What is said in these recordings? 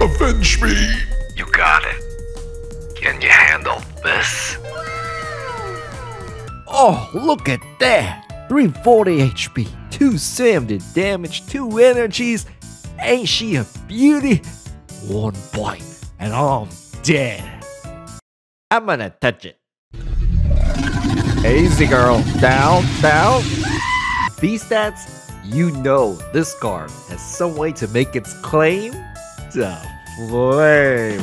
Avenge me! You got it. Can you handle this? Oh, look at that! 340 HP, 270 damage, 2 energies. Ain't she a beauty? One bite, and I'm dead. I'm gonna touch it. Easy, girl. Down, down. These stats, you know this card has some way to make its claim to flame.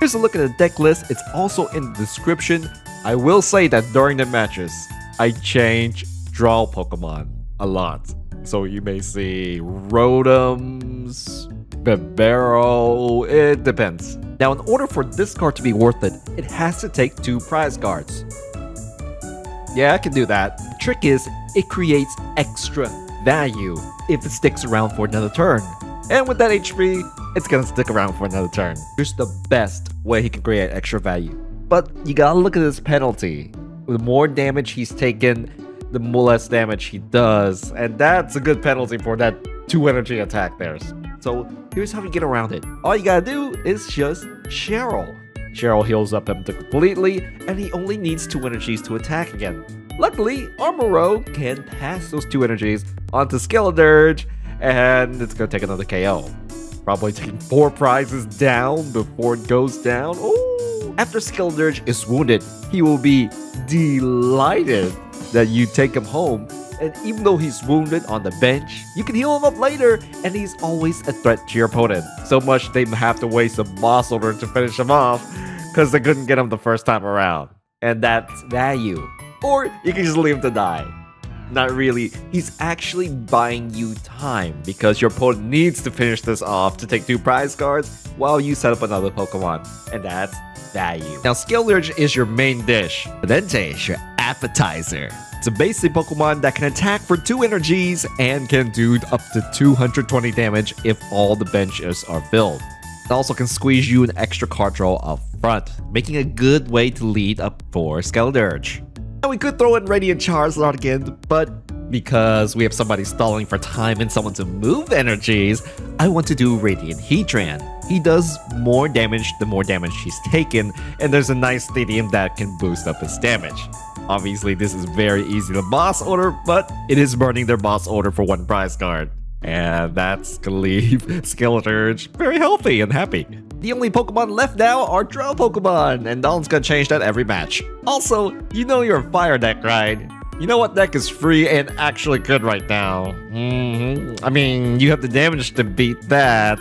Here's a look at the deck list. It's also in the description. I will say that during the matches, I change draw Pokemon a lot. So you may see Rotoms, Bibarel, it depends. Now, in order for this card to be worth it, it has to take two prize cards. Yeah, I can do that. The trick is, it creates extra value if it sticks around for another turn. And with that HP, it's gonna stick around for another turn. Here's the best way he can create extra value. But you gotta look at this penalty. The more damage he's taken, the more less damage he does. And that's a good penalty for that 2 energy attack there. So here's how you get around it. All you gotta do is just Cheryl. Cheryl heals up him completely, and he only needs 2 energies to attack again. Luckily, Armarouge can pass those 2 energies onto Skeledirge, and it's gonna take another KO. Probably taking 4 prizes down before it goes down. Ooh. After Skeledirge is wounded, he will be delighted that you take him home. And even though he's wounded on the bench, you can heal him up later, and he's always a threat to your opponent. So much they have to waste a boss order to finish him off, because they couldn't get him the first time around. And that's value. Or you can just leave him to die. Not really. He's actually buying you time because your opponent needs to finish this off to take two prize cards while you set up another Pokemon. And that's value. Now, Skeledirge is your main dish. Entei is your appetizer. It's a basic Pokemon that can attack for 2 energies and can do up to 220 damage if all the benches are filled. It also can squeeze you an extra card draw up front, making a good way to lead up for Skeledirge. Now we could throw in Radiant Charizard again, but because we have somebody stalling for time and someone to move energies, I want to do Radiant Heatran. He does more damage the more damage he's taken, and there's a nice stadium that can boost up his damage. Obviously, this is very easy to boss order, but it is burning their boss order for one prize card. And that's gonna leave Skeledirge very healthy and happy. The only Pokemon left now are Drow Pokemon, and Don's gonna change that every match. Also, you know you're a fire deck, right? You know what deck is free and actually good right now? Mm-hmm. I mean, you have the damage to beat that.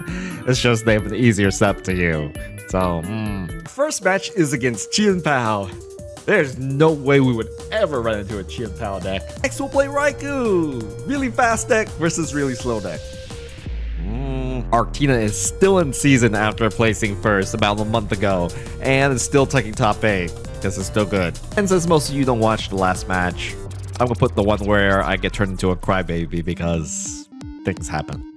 It's just they have an easier step to you. So, mm. first match is against Chien-Pao. There's no way we would ever run into a Chien-Pao deck. Next, we'll play Raikou. Really fast deck versus really slow deck. Mm, Arctina is still in season after placing first about a month ago, and is still taking top 8 because it's still good. And since most of you don't watch the last match, I'm gonna put the one where I get turned into a crybaby because things happen.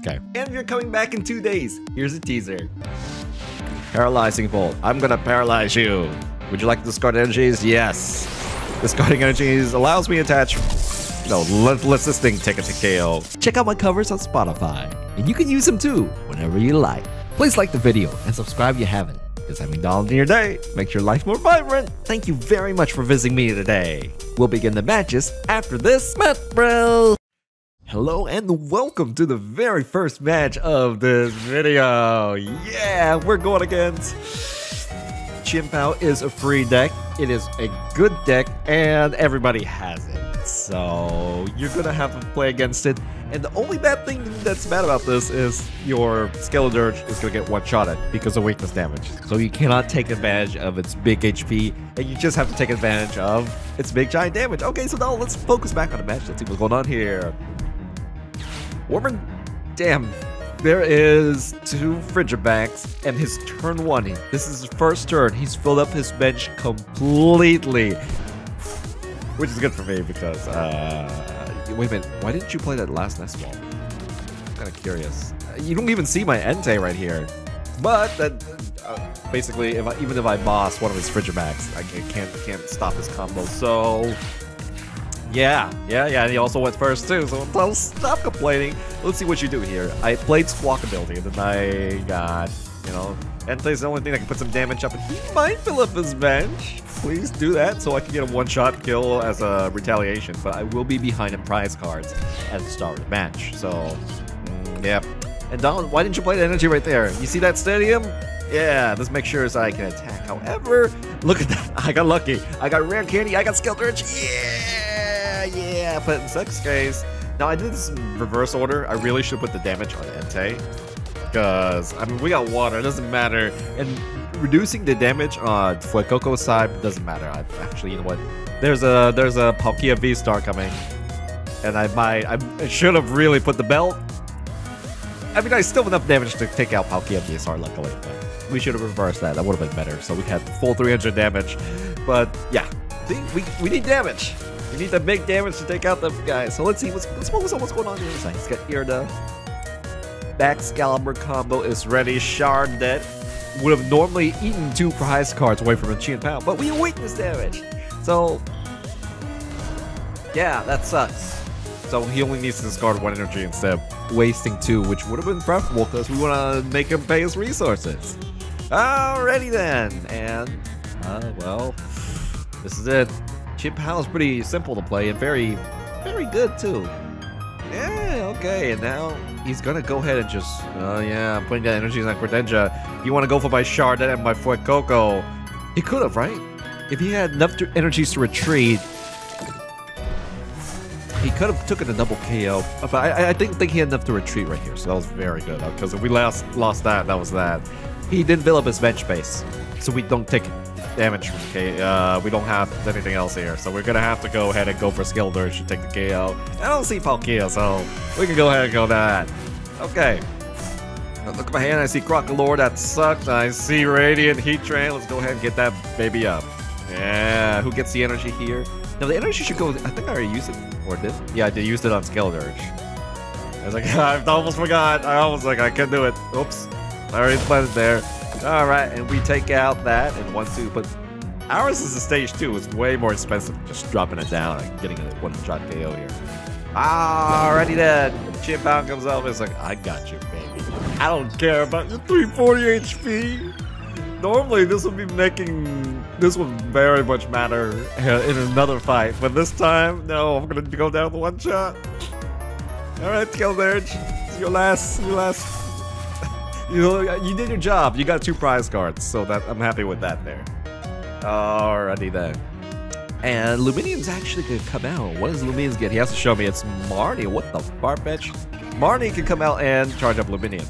Okay. And you're coming back in two days. Here's a teaser. Paralyzing Bolt. I'm gonna paralyze you. Would you like to discard energies? Yes. Discarding energies allows me to attach. No, let, let's this thing take it to KO. Check out my covers on Spotify, and you can use them too whenever you like. Please like the video and subscribe if you haven't, because having Donald in your day makes your life more vibrant. Thank you very much for visiting me today. We'll begin the matches after this Met Bro. Hello and welcome to the very first match of this video. Yeah, we're going against Chien-Pao is a free deck. It is a good deck and everybody has it. So you're gonna have to play against it. And the only bad thing that's bad about this is your Skeledirge is gonna get one-shotted because of weakness damage. So you cannot take advantage of its big HP, and you just have to take advantage of its big giant damage. Okay, so now let's focus back on the match. Let's see what's going on here. Warman, damn, there is two Frigibax and his turn one. This is his first turn. He's filled up his bench completely. Which is good for me because, uh, wait a minute. Why didn't you play that last nest ball? I'm kind of curious. You don't even see my Entei right here. But that, uh, basically, if I, even if I boss one of his Frigibax, I can't, can't stop his combo. So, Yeah, yeah, yeah. And he also went first too. So I'll stop complaining. Let's see what you do here. I played Squawkabilly, and then I got, you know, Entei's the only thing that can put some damage up, and he might fill up his bench. Please do that so I can get a one-shot kill as a retaliation. But I will be behind in prize cards at the start of the match. So, mm, yeah. And Don, why didn't you play the energy right there? You see that stadium? Yeah, let's make sure so I can attack. However, look at that. I got lucky. I got rare candy. I got Skeledirge. Yeah, yeah. But in such case, now I did this in reverse order. I really should put the damage on Entei. Because, I mean, we got water. It doesn't matter. And reducing the damage uh, on Fuecoco's side doesn't matter. I, actually, you know what? There's a there's a Palkia V-Star coming. And I might, I should have really put the belt. I mean, I still have enough damage to take out Palkia V-Star, luckily. But we should have reversed that. That would have been better. So we had full 300 damage. But yeah, we, we need damage. We need to make damage to take out the guys. So let's see what's on what's going on here. He's got Irida. Baxcalibur combo is ready. Shard that would have normally eaten two prize cards away from a Chien-Pao, but we weakness damage. So yeah, that sucks. So he only needs to discard one energy instead of wasting two, which would have been preferable because we want to make him pay his resources. Alrighty then, and uh, well, this is it. Chien-Pao is pretty simple to play and very, very good too. Yeah, okay, and now he's gonna go ahead and just, oh yeah, I'm putting that energy on Greninja. You want to go for my Charcadet and my Fuecoco? He could have, right? If he had enough energies to retreat, he could have took it a double KO, but I, I didn't think he had enough to retreat right here, so that was very good. Because if we lost lost that, that was that. He didn't fill up his bench space, so we don't take damage from K. Uh, we don't have anything else here, so we're gonna have to go ahead and go for Skeledirge to take the KO. I don't see Palkia, so we can go ahead and go that. Okay. Look at my hand, I see Crocalor, that sucks. I see Radiant Heatran. Let's go ahead and get that baby up. Yeah, who gets the energy here? Now the energy should go, I think I already used it, or did? Yeah, I did use it on Skeledirge. I was like, I almost forgot. I almost like, I can't do it. Oops. I already planned it there. All right, and we take out that and one, two, but ours is a stage two. It's way more expensive just dropping it down and getting a one-shot KO here. Alrighty then. Chien-Pao comes up it's like, I got you, baby. I don't care about your 340 HP. Normally, this would be making, this would very much matter uh, in another fight, but this time, no, I'm gonna go down the one shot. All right, Skeledirge, your last, your last you know, you did your job. You got two prize cards, so that I'm happy with that there. Alrighty then. And Lumineon's actually gonna come out. What does Lumineon's get? He has to show me it's Marnie. What the Farfetch? Marnie can come out and charge up Lumineon.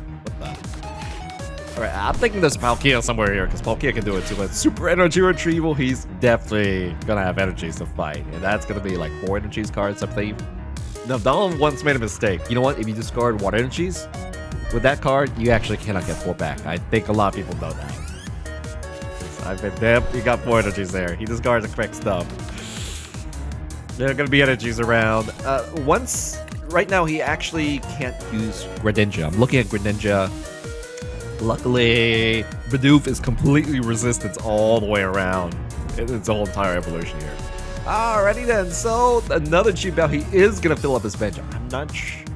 Alright, I'm thinking there's Palkia somewhere here, because Palkia can do it too, but Super Energy Retrieval, he's definitely gonna have energies to fight. And that's gonna be like four energies cards, I believe. Now, Donald once made a mistake. You know what? If you discard water energies, with that card, you actually cannot get four back. I think a lot of people know that. I've been he got four energies there. He discards a quick stuff. There are gonna be energies around. Uh, once, right now, he actually can't use Greninja. I'm looking at Greninja. Luckily, Bidoof is completely resistant all the way around. It's whole entire evolution here. Alrighty then, so another cheap out. He is gonna fill up his bench. I'm not sure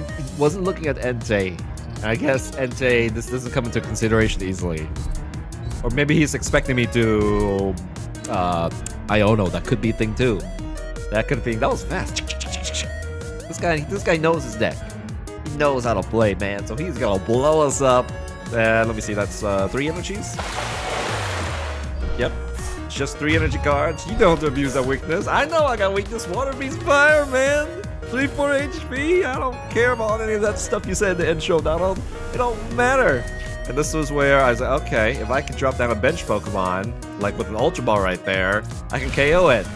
he, wasn't looking at Entei. I guess Entei, this doesn't come into consideration easily. Or maybe he's expecting me to uh, Iono. That could be a thing too. That could be. That was fast. This guy, this guy knows his deck. He knows how to play, man. So he's gonna blow us up. And let me see. That's uh, three energies. Yep. Just three energy cards. You don't abuse that weakness. I know I got weakness. Water beats fire, man. 3 4 HP? I don't care about any of that stuff you said in the intro, Donald. It don't matter. And this was where I was like, okay, if I can drop down a bench Pokemon, like with an Ultra Ball right there, I can KO it.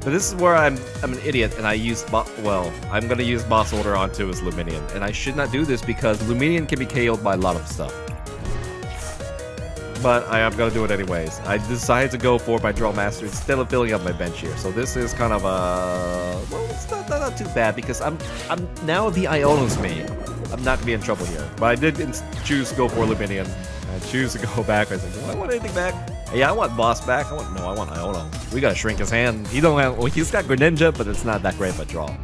But this is where I'm I'm an idiot and I use well, I'm gonna use Boss Order onto his Lumineon. And I should not do this because Lumineon can be KO'd by a lot of stuff but I am to do it anyways. I decided to go for my Drill Master instead of filling up my bench here. So this is kind of a... Well, it's not, not, not too bad because I'm I'm now the Iono's me. I'm not to be in trouble here. But I did choose to go for Lumineon. I choose to go back. I said, do I want anything back? Yeah, I want boss back. I want no, I want Iono. We gotta shrink his hand. He don't have. Well, he's got Greninja, but it's not that great of a draw.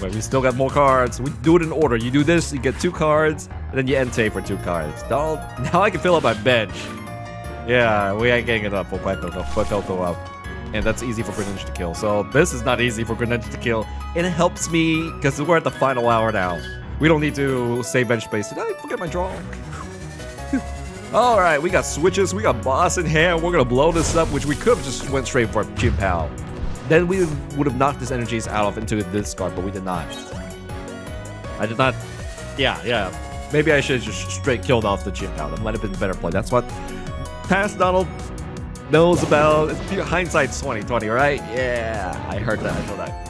But we still got more cards. We do it in order. You do this, you get two cards, and then you Entei for two cards. Now, now I can fill up my bench. Yeah, we ain't getting it up. Put Coco up. And that's easy for Greninja to kill. So this is not easy for Greninja to kill. And it helps me, because we're at the final hour now. We don't need to save bench space. Did I forget my draw? Alright, we got switches, we got boss in hand, we're gonna blow this up, which we could have just went straight for Chien-Pao. Then we would have knocked his energies out of into this card, but we did not. I did not... Yeah, yeah. Maybe I should have just straight killed off the Chien-Pao. That might have been a better play. That's what past Donald knows about. Hindsight's 2020, right? Yeah, I heard that. I know that.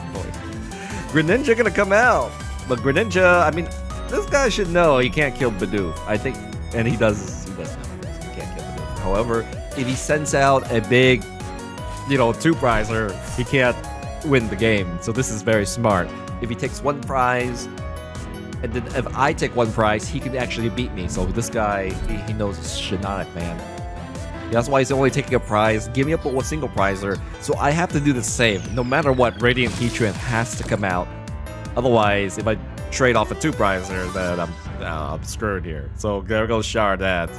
Greninja gonna come out. But Greninja, I mean, this guy should know he can't kill Bidoof. I think, and he does, he does know he can't kill Bidoof. However, if he sends out a big, you know, two prizer, he can't win the game. So this is very smart. If he takes one prize, and then if I take one prize, he can actually beat me. So this guy, he, he knows Shiinotic, man. That's why he's only taking a prize. Give me up a single prizer. So I have to do the same. No matter what, Radiant Heatran has to come out. Otherwise, if I trade off a two prizer, then I'm, uh, I'm screwed here. So there goes Charcadet.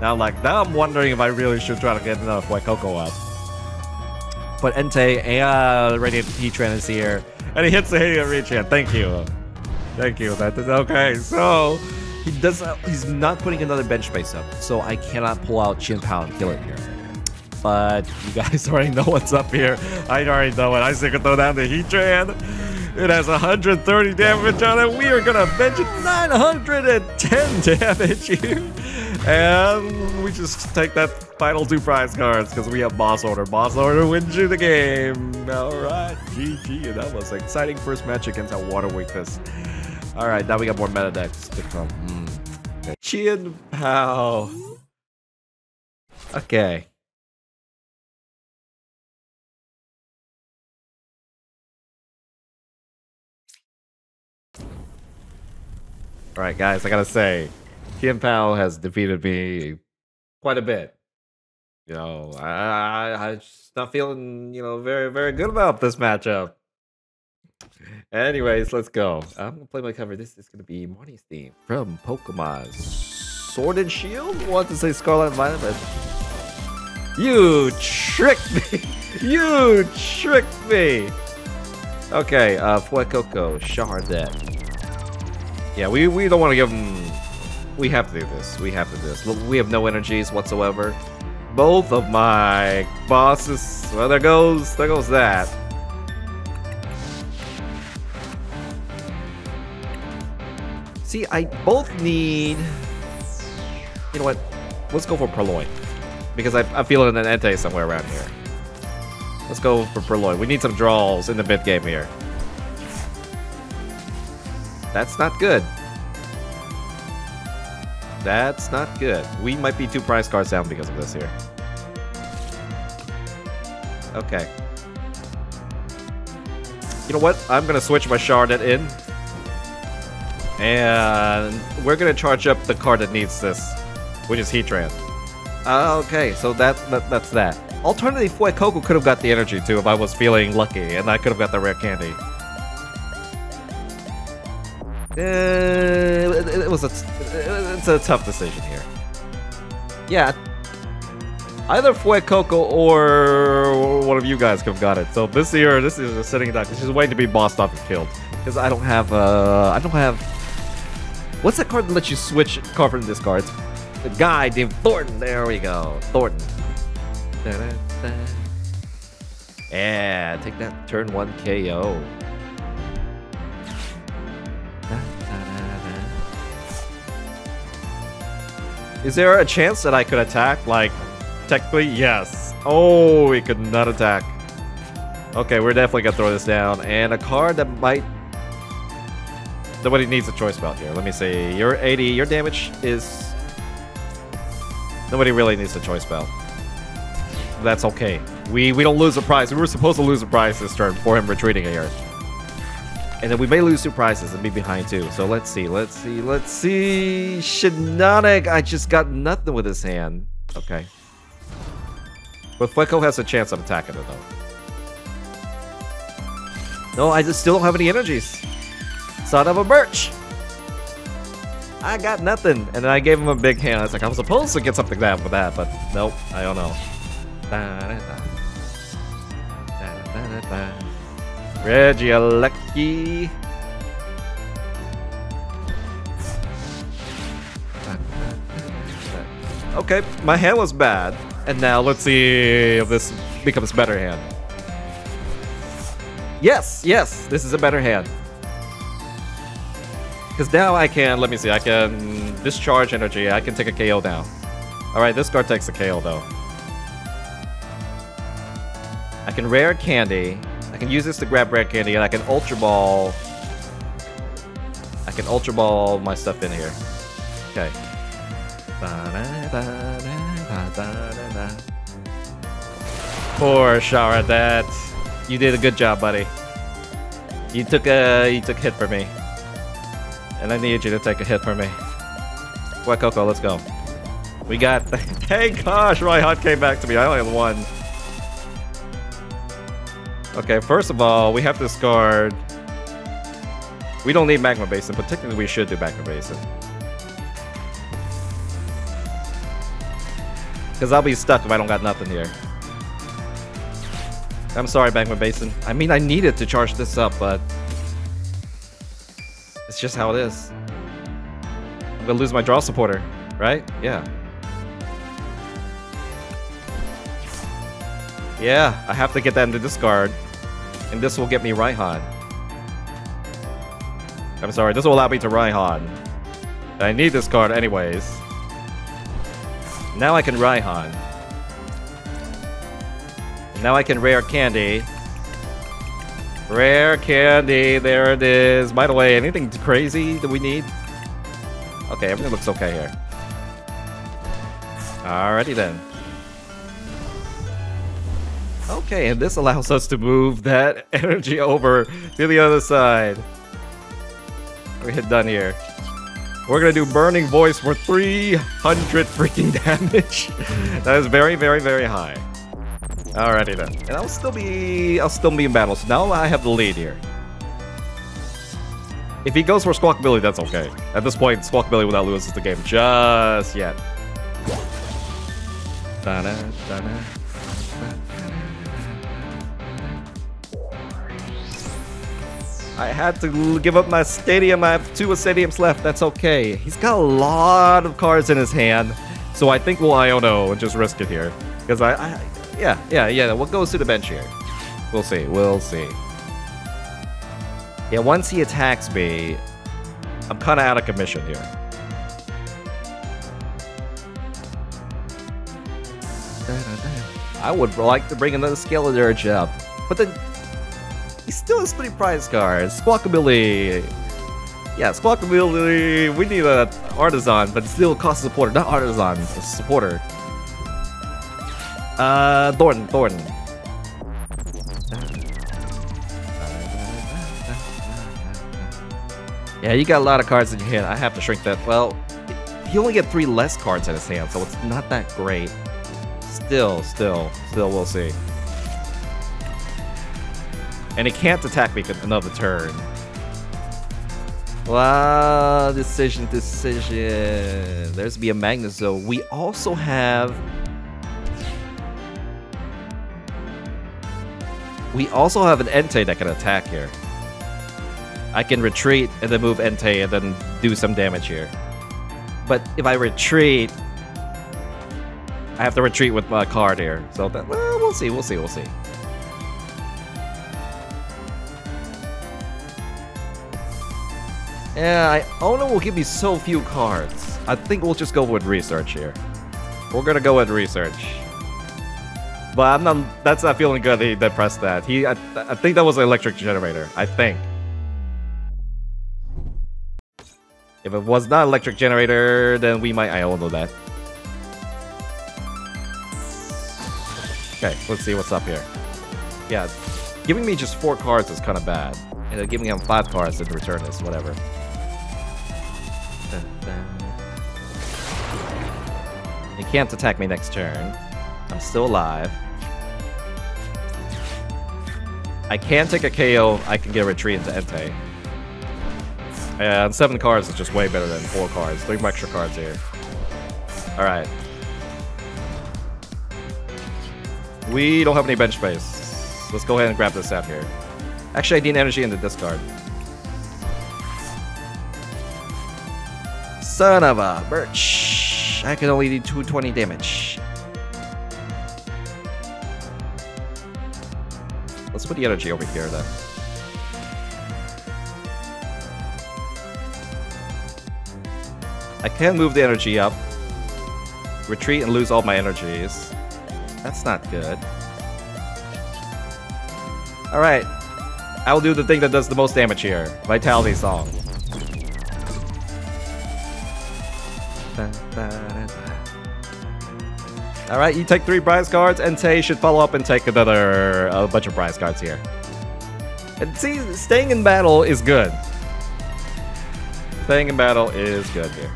Now, like, now I'm wondering if I really should try to get enough Fuecoco up. But Entei, and the Radiant Heatran is here. And he hits the Radiant Heatran. Thank you. Thank you. That is okay. So, he does. Uh, he's not putting another bench space up, so I cannot pull out Chien-Pao and kill it here. But you guys already know what's up here. I already know it. I can throw down the Heatran. It has 130 damage on it. We are gonna bench it 910 damage here. And we just take that final two prize cards because we have boss order. Boss order wins you the game. Alright, GG. That was an exciting first match against our water weakness. Alright, now we got more meta decks to come. Mm. Chien Pao. Okay. Alright, guys, I gotta say, Chien Pao has defeated me quite a bit. You know, I, I, I'm just not feeling, you know, very, very good about this matchup. Anyways, let's go. I'm gonna play my cover. This is gonna be Marnie's theme from Pokemon Sword and Shield. I want to say Scarlet and Violet, but you tricked me. you tricked me. Okay, uh, Fuecoco, Charcadet. Yeah, we, we don't want to give him... We have to do this. We have to do this. We have no energies whatsoever. Both of my bosses... Well, there goes... There goes that. See, I both need... You know what? Let's go for Purrloin. Because I, feel in an Entei somewhere around here. Let's go for Purrloin. We need some draws in the mid game here. That's not good. That's not good. We might be two prize cards down because of this here. Okay. You know what? I'm gonna switch my Charcadet in. And we're gonna charge up the card that needs this, which is Heatran. Uh, okay, so that, that that's that. Alternatively, Fuecoco could have got the energy too if I was feeling lucky, and I could have got the rare candy. Uh, it, it was a it's a tough decision here. Yeah, either Fuecoco or one of you guys could have got it. So this year, this is a sitting duck. She's waiting to be bossed off and killed because I don't have uh I don't have. What's that card that lets you switch card from this card? It's the guy named Thornton. There we go, Thornton. Da -da -da. Yeah, take that turn one KO. Is there a chance that I could attack? Like, technically, yes. Oh, we could not attack. Okay, we're definitely gonna throw this down. And a card that might... Nobody needs a choice belt here. Let me see. Your 80, your damage is... Nobody really needs a choice belt. That's okay. We we don't lose a prize. We were supposed to lose a prize this turn for him retreating here. And then we may lose two prizes and be behind too. So let's see, let's see, let's see. Shiinotic, I just got nothing with his hand. Okay. But Fueco has a chance of attacking it though. No, I just still don't have any energies. Son of a birch! I got nothing. And then I gave him a big hand. I was like, I'm supposed to get something down for that, but nope, I don't know. Regieleki. Okay, my hand was bad. And now let's see if this becomes better hand. Yes, yes, this is a better hand. Because now I can, let me see, I can discharge energy. I can take a KO now. Alright, this card takes a KO though. I can rare candy. I can use this to grab rare candy and I can ultra ball. I can ultra ball my stuff in here. Okay. Poor shower that. You did a good job, buddy. You took a you took a hit for me. And I need you to take a hit for me. What Coco, let's go. We got Hey gosh, Raihan came back to me. I only have one. Okay, first of all, we have this card. We don't need Magma Basin, but technically we should do Magma Basin. Because I'll be stuck if I don't got nothing here. I'm sorry, Magma Basin. I mean, I needed to charge this up, but... It's just how it is. I'm gonna lose my draw supporter, right? Yeah. Yeah, I have to get that into discard. And this will get me Raihan. I'm sorry, this will allow me to Raihan. I need this card anyways. Now I can Raihan. Now I can rare candy. Rare candy, there it is. By the way, anything crazy that we need? Okay, everything looks okay here. Alrighty then. Okay, and this allows us to move that energy over to the other side. We hit done here. We're gonna do Burning Voice for 300 freaking damage. that is very, very, very high. Alrighty then. And I'll still be I'll still be in battle. So now I have the lead here. If he goes for Squawkabilly, that's okay. At this point, Squawkabilly will not lose the game just yet. Da -da, da I had to give up my stadium. I have two stadiums left. That's okay. He's got a lot of cards in his hand. So I think we'll Iono and just risk it here. Because I, I, yeah, yeah, yeah. What goes to the bench here? We'll see. We'll see. Yeah, once he attacks me, I'm kind of out of commission here. I would like to bring another Skeledirge up, but then he still has three prize cards. Squawkabilly. Yeah, Squawkabilly. We need a artisan, but still cost supporter, not artisan, supporter. Uh, Thornton, Thornton. Yeah, you got a lot of cards in your hand. I have to shrink that. Well, he only get three less cards in his hand, so it's not that great. Still, still, still, we'll see. And it can't attack me another turn. Wow, decision, decision. There's be a Magnezone. We also have... We also have an Entei that can attack here. I can retreat and then move Entei and then do some damage here. But if I retreat, I have to retreat with my card here. So that, well, we'll see, we'll see, we'll see. Yeah, I will give me so few cards. I think we'll just go with research here. We're gonna go with research. But I'm not. That's not feeling good. He that pressed that. He. I, I think that was an electric generator. I think. If it was not electric generator, then we might. I that. Okay, let's see what's up here. Yeah, giving me just four cards is kind of bad. And giving him five cards in return is whatever. They can't attack me next turn. I'm still alive. I can take a KO. I can get a retreat into Entei. And seven cards is just way better than four cards. Three extra cards here. Alright. We don't have any bench space. Let's go ahead and grab this out here. Actually, I need energy in the discard. Son of a birch. I can only do 220 damage. Let's put the energy over here then. I can't move the energy up. Retreat and lose all my energies. That's not good. Alright. I'll do the thing that does the most damage here. Vitality Song. Alright, you take three prize cards, and Tay should follow up and take another a bunch of prize cards here. And see, staying in battle is good. Staying in battle is good here.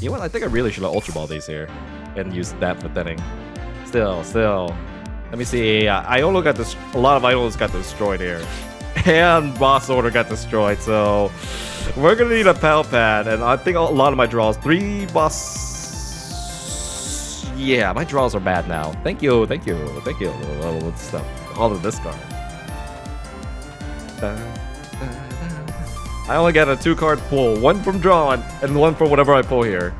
You know what? I think I really should have Ultra Ball these here and use that for thinning. Still, still. Let me see. Uh, Iono got this. A lot of Ionos got destroyed here, and Boss Order got destroyed. So we're gonna need a Pal Pad, and I think a lot of my draws. Three boss. Yeah, my draws are bad now. Thank you, thank you, thank you. All stuff, all of this card. I only get a two card pull, one from drawn and one from whatever I pull here.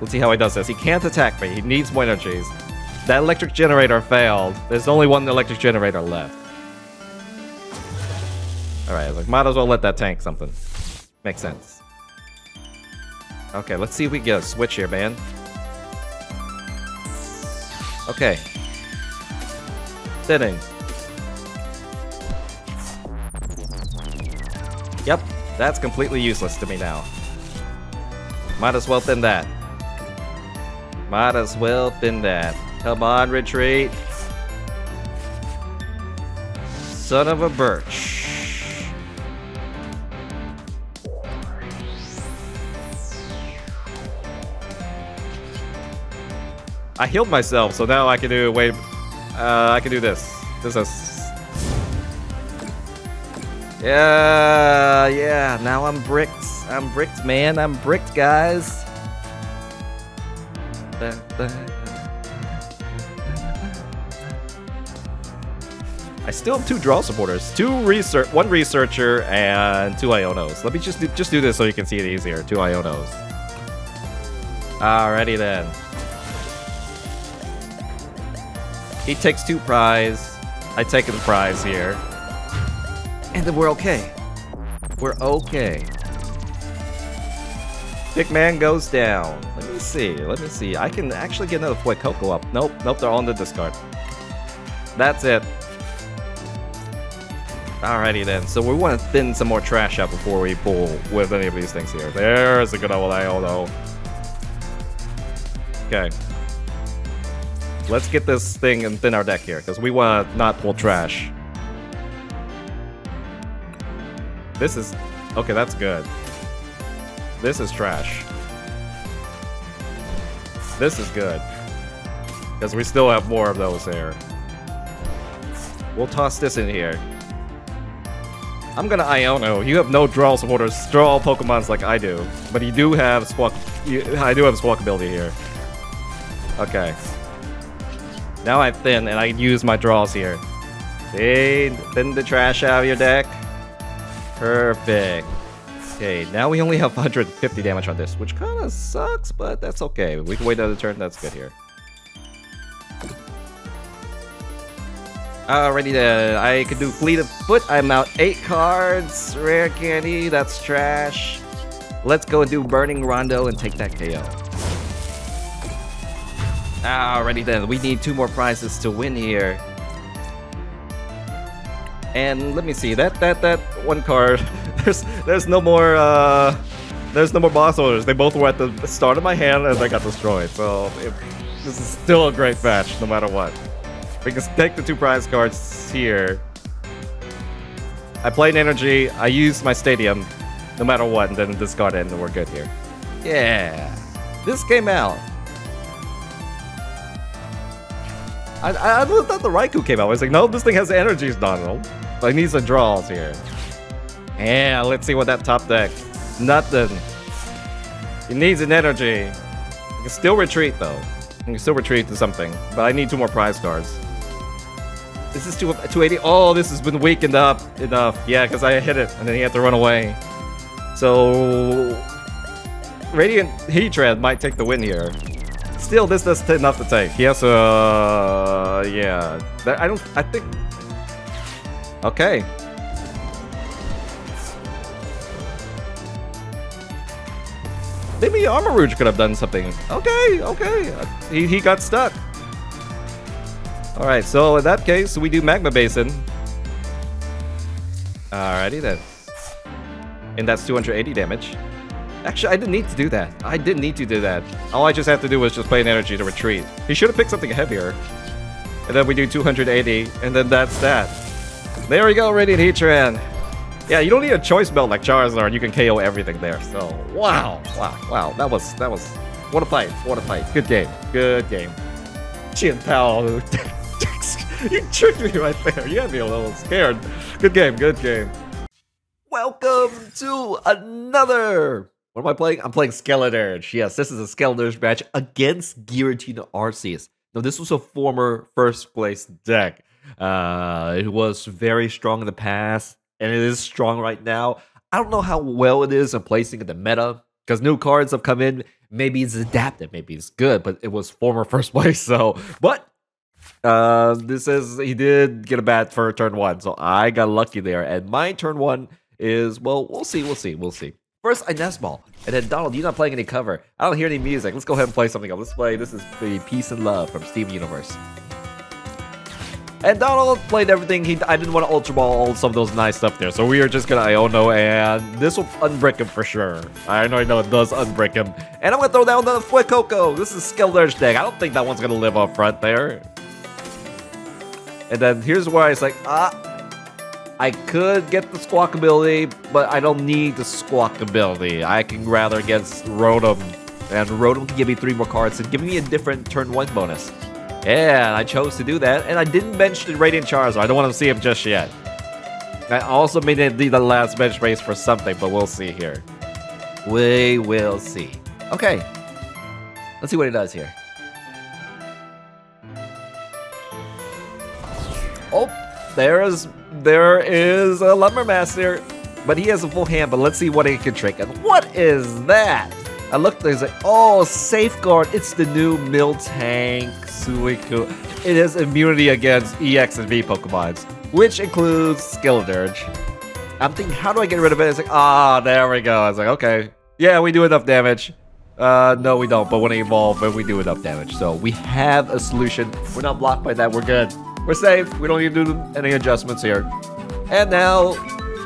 Let's see how he does this. He can't attack me. He needs more energies. That electric generator failed. There's only one electric generator left. Alright, like, might as well let that tank something. Makes sense. Okay, let's see if we get a switch here, man. Okay. Sitting. Yep, that's completely useless to me now. Might as well thin that. Might as well thin that. Come on, retreat. Son of a birch. I healed myself, so now I can do, wait, uh, I can do this. This is yeah, yeah, now I'm bricked. I'm bricked, man. I'm bricked, guys. I still have two draw supporters, two research, one researcher, and two Ionos. Let me just do, just do this so you can see it easier. Two Ionos. Alrighty then. He takes two prize. I take the prize here. And then we're okay. We're okay. Big man goes down. Let me see. Let me see. I can actually get another Fuecoco up. Nope. Nope. They're on the discard. That's it. Alrighty then. So we want to thin some more trash out before we pull with any of these things here. There's a good old though. Okay. Let's get this thing and thin our deck here, because we want to not pull trash. This is... Okay, that's good. This is trash. This is good. Because we still have more of those here. We'll toss this in here. I'm gonna Iono. You have no draw supporters. Draw all Pokemons like I do. But you do have Squawk... I do have Squawkabilly here. Okay. Now I'm thin, and I use my draws here. See? Thin the trash out of your deck. Perfect. Okay, now we only have 150 damage on this, which kind of sucks, but that's okay. We can wait another turn, that's good here. Alrighty then, I can do Fleet of Foot. I'm out 8 cards. Rare Candy, that's trash. Let's go and do Burning Rondo and take that KO. Alrighty then, we need two more prizes to win here. And let me see that that that one card. There's there's no more uh, there's no more boss orders. They both were at the start of my hand and they got destroyed. So it, this is still a great match, no matter what. We can take the two prize cards here. I played an energy. I used my stadium, no matter what, and then discard it, and we're good here. Yeah, this came out. I, I, thought the Raikou came out. I was like, no, this thing has energies, Donald. I need some draws here. Yeah, let's see what that top deck. Nothing. It needs an energy. I can still retreat though. I can still retreat to something, but I need two more prize cards. This is 280. Oh, this has been weakened up enough. Yeah, because I hit it and then he had to run away. So Radiant Heatran might take the win here. Still, this does enough to take. He has a... Uh, yeah. I don't... I think... Okay. Maybe Armarouge could have done something. Okay, okay. He, he got stuck. Alright, so in that case, we do Magma Basin. Alrighty then. And that's 280 damage. Actually, I didn't need to do that. I didn't need to do that. All I just had to do was just play an energy to retreat. He should have picked something heavier. And then we do 280, and then that's that. There we go, Radiant Heatran. Yeah, you don't need a choice belt like Charizard. You can KO everything there. So, wow, wow, wow. That was, that was, what a fight, what a fight. Good game, good game. Chien-Pao, you tricked me right there. You had me a little scared. Good game, good game. Welcome to another what am I playing? I'm playing Skeledirge. Yes, this is a Skeledirge match against Giratina Arceus. Now, this was a former first place deck. Uh, it was very strong in the past, and it is strong right now. I don't know how well it is in placing in the meta, because new cards have come in. Maybe it's adapted, maybe it's good, but it was former first place, so. But uh, this is he did get a bat for turn one, so I got lucky there. And my turn one is well, we'll see, we'll see, we'll see. First, I nest ball. And then, Donald, you're not playing any cover. I don't hear any music. Let's go ahead and play something else. Let's play, this is the Peace and Love from Steven Universe. And Donald played everything. He I didn't want to Ultra Ball all some of those nice stuff there. So we are just going to Iono, and this will unbrick him for sure. I know I know it does unbrick him. And I'm going to throw down the Fuecoco. This is Skeledirge deck. I don't think that one's going to live up front there. And then here's where it's like, ah, I could get the Squawkabilly, but I don't need the Squawkabilly. I can rather get Rotom, and Rotom can give me three more cards and give me a different turn one bonus. And I chose to do that, and I didn't bench the Radiant Charizard. I don't want to see him just yet. I also made it the last bench space for something, but we'll see here. We will see. Okay. Let's see what he does here. Oh, there's there is a Lumber Master, but he has a full hand, but let's see what he can trick. And what is that? I looked there's like, oh, Safeguard. It's the new Miltank Suicune. It has immunity against EX and V Pokemons, which includes Skeledirge. I'm thinking, how do I get rid of it? It's like, ah, oh, there we go. I was like, okay. Yeah, we do enough damage. Uh, no, we don't, but when I evolve, we do enough damage. So we have a solution. We're not blocked by that. We're good. We're safe. We don't need to do any adjustments here. And now,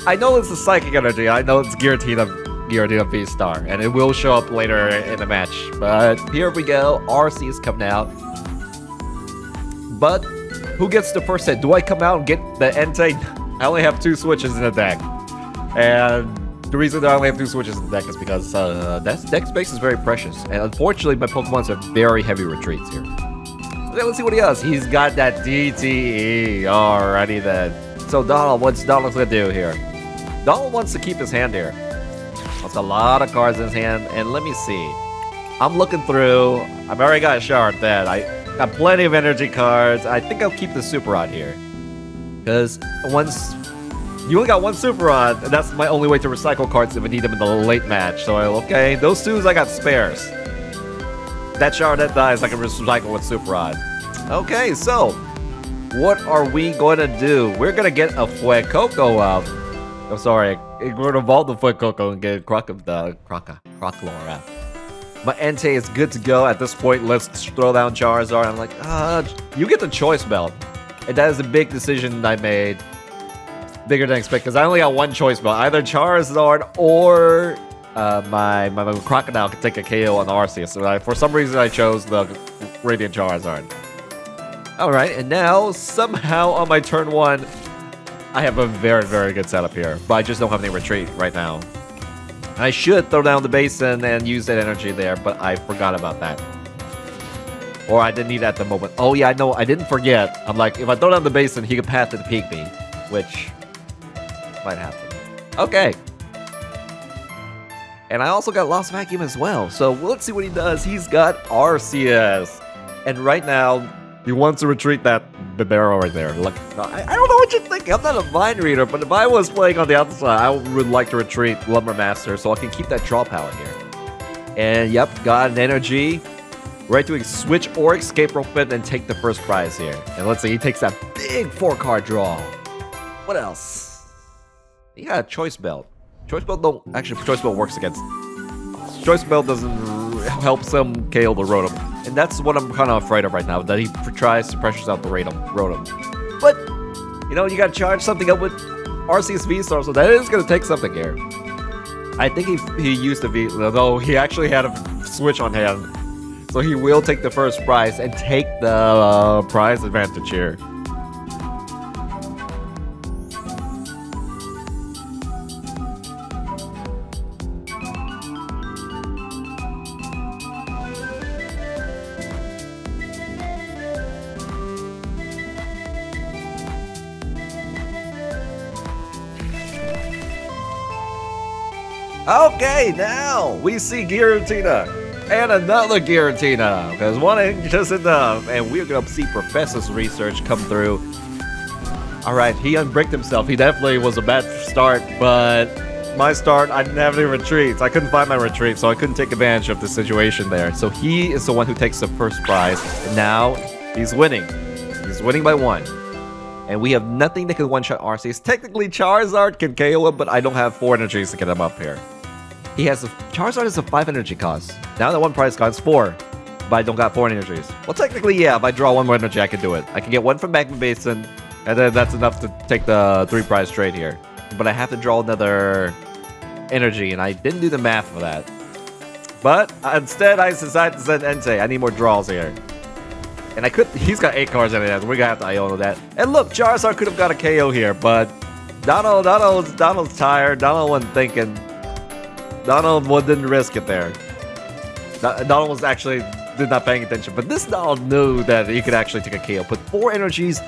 I know it's a Psychic Energy. I know it's Giratina, Giratina V-Star. And it will show up later in the match. But here we go. RC is coming out. But who gets the first hit? Do I come out and get the Entei? I only have two switches in the deck. And the reason that I only have two switches in the deck is because uh, that deck space is very precious. And unfortunately, my Pokemons have very heavy retreats here. Let's see what he has. He's got that DTE. Alrighty then. So Donald, what's Donald gonna do here? Donald wants to keep his hand here. That's a lot of cards in his hand, and let me see. I'm looking through. I've already got a shard that I got plenty of energy cards. I think I'll keep the Super Rod here. Because once you only got one Super Rod, and that's my only way to recycle cards if I need them in the late match. So, I, okay, those twos I got spares. That shard that dies, I can recycle with Super Rod. Okay, so what are we going to do? We're going to get a Fuecoco out. I'm sorry, we're going to evolve the Fuecoco and get Croc of the Croca, Crocalor out. My Entei is good to go at this point. Let's throw down Charizard. I'm like, ah, you get the choice belt. And that is a big decision I made. Bigger than expected, because I only got one choice belt. Either Charizard or uh, my, my, my Crocodile can take a KO on the Arceus. So I, for some reason, I chose the Radiant Charizard. Alright, and now, somehow on my turn one, I have a very, very good setup here. But I just don't have any retreat right now. I should throw down the basin and use that energy there, but I forgot about that. Or I didn't need it at the moment. Oh yeah, I know. I didn't forget. I'm like, if I throw down the basin, he could path to peek me, which might happen. Okay. And I also got Lost Vacuum as well. So let's see what he does. He's got Arceus. And right now, he wants to retreat that Bibarel right there. Like, I, I don't know what you think. I'm not a mind reader, but if I was playing on the outside, I would like to retreat Lumber Master so I can keep that draw power here. And yep, got an energy. Right to switch or escape real quick and take the first prize here. And let's say he takes that big four card draw. What else? He got a choice belt. Choice belt don't actually choice belt works against choice belt doesn't help some KO the Rotom. And that's what I'm kind of afraid of right now, that he tries to pressures out the Rotom. Rotom. But, you know, you gotta charge something up with Arceus V-Star, so that is gonna take something here. I think he, he used the V, though he actually had a switch on hand. So he will take the first prize and take the uh, prize advantage here. Okay, now we see Giratina and another Giratina because one ain't just enough, and we're gonna see Professor's research come through. All right, he unbricked himself. He definitely was a bad start, but my start, I didn't have any retreats. I couldn't find my retreat, so I couldn't take advantage of the situation there. So he is the one who takes the first prize. Now he's winning. He's winning by one. And we have nothing that can one-shot Arceus. Technically, Charizard can KO him, but I don't have four energies to get him up here. He has a Charizard is a five energy cost. Now that one prize costs four, but I don't got four energies. Well, technically, yeah. If I draw one more energy, I can do it. I can get one from Magma Basin, and then that's enough to take the three prize trade here. But I have to draw another energy, and I didn't do the math for that. But instead, I decided to send Entei. I need more draws here. And I could, he's got eight cards in it, we're gonna have to Iono that. And look, Charizard could have got a KO here, but Donald, Donald's, Donald's tired. Donald wasn't thinking. Donald didn't risk it there. Donald was actually did not paying attention, but this Donald knew that he could actually take a KO. But four energies